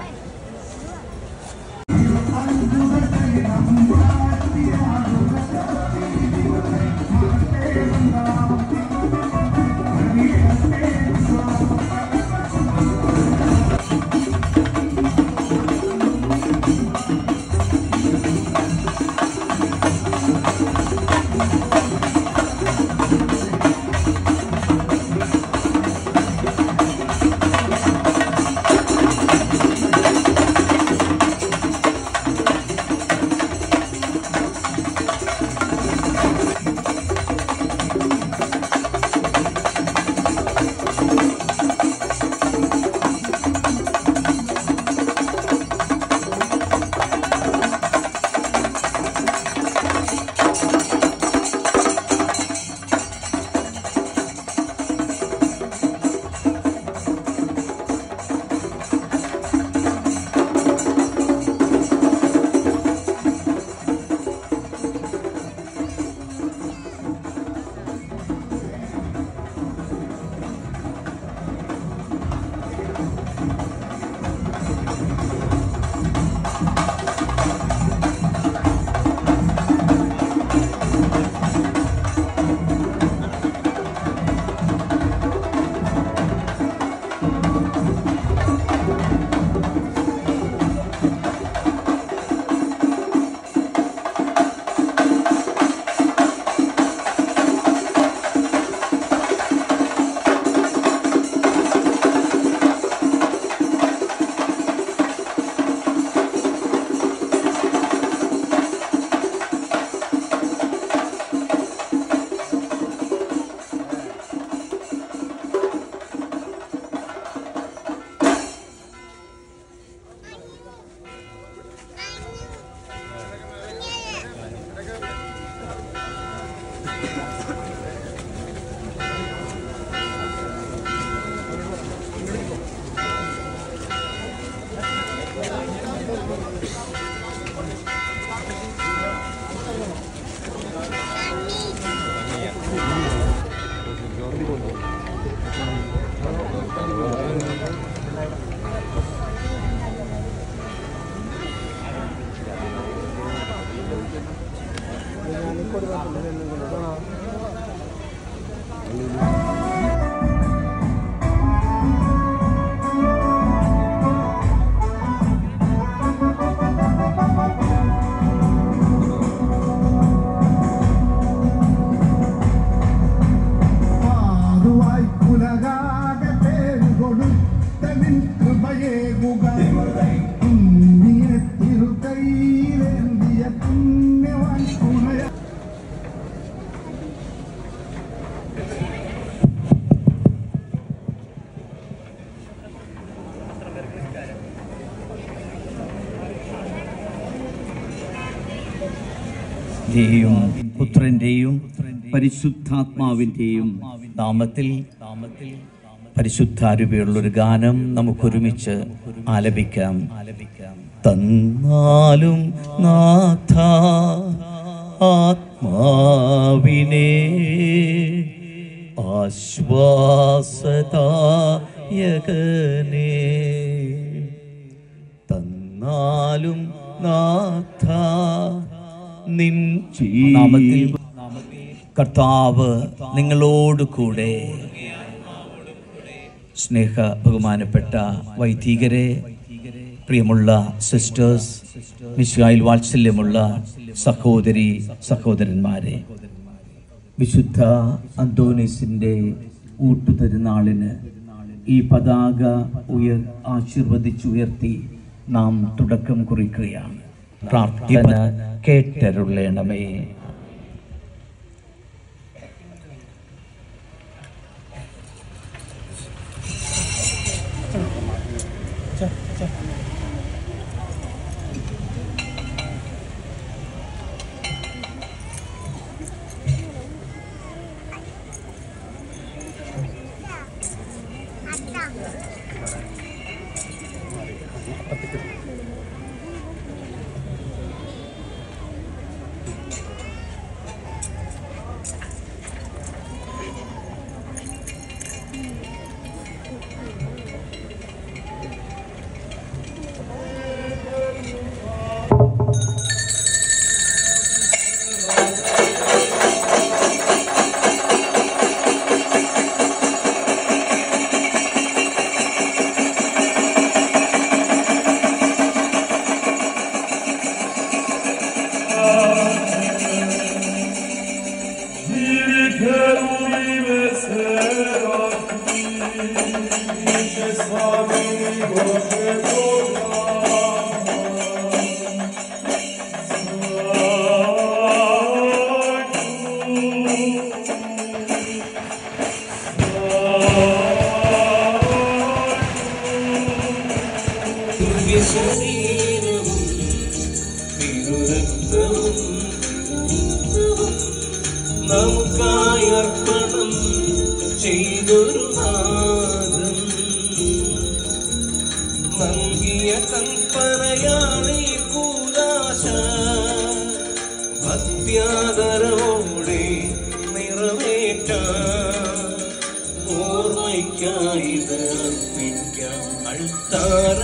Nice. ന്റെയും പുത്രന്റെയും പരിശുദ്ധാത്മാവിന്റെയും നാമത്തിൽ നാമത്തിൽ പരിശുദ്ധാരൂപയുള്ളൊരു ഗാനം നമുക്കൊരുമിച്ച് ആലപിക്കാം. ആലപിക്കാം തന്നാലും നാഥ ആത്മാവിനെ ആശ്വാസതായകനെ തന്നാലും നാഥ നിൻ നാമത്തിൽ കർത്താവ് നിങ്ങളോട് കൂടെ. സ്നേഹ ബഹുമാനപ്പെട്ട വൈദികരെ പ്രിയമുള്ള സിസ്റ്റേഴ്സ് മിശ്രായിൽ വാത്സല്യമുള്ള സഹോദരി സഹോദരന്മാരെ. വിശുദ്ധ അന്തോണീസിന്റെ ഊട്ടുതരുന്നാളിന് ഈ പതാക ഉയർ ആശീർവദിച്ചുയർത്തി നാം തുടക്കം കുറിക്കുകയാണ്. പ്രാർത്ഥന കേട്ടരുളേണമേ. നമുക്കായി അർപ്പണം ചെയ്തൊരു നാദം ഭക്ത്യാദരവോടെ നിറവേറ്റ ഓർമ്മയ്ക്കായി അർപ്പിക്കാം അൾത്താര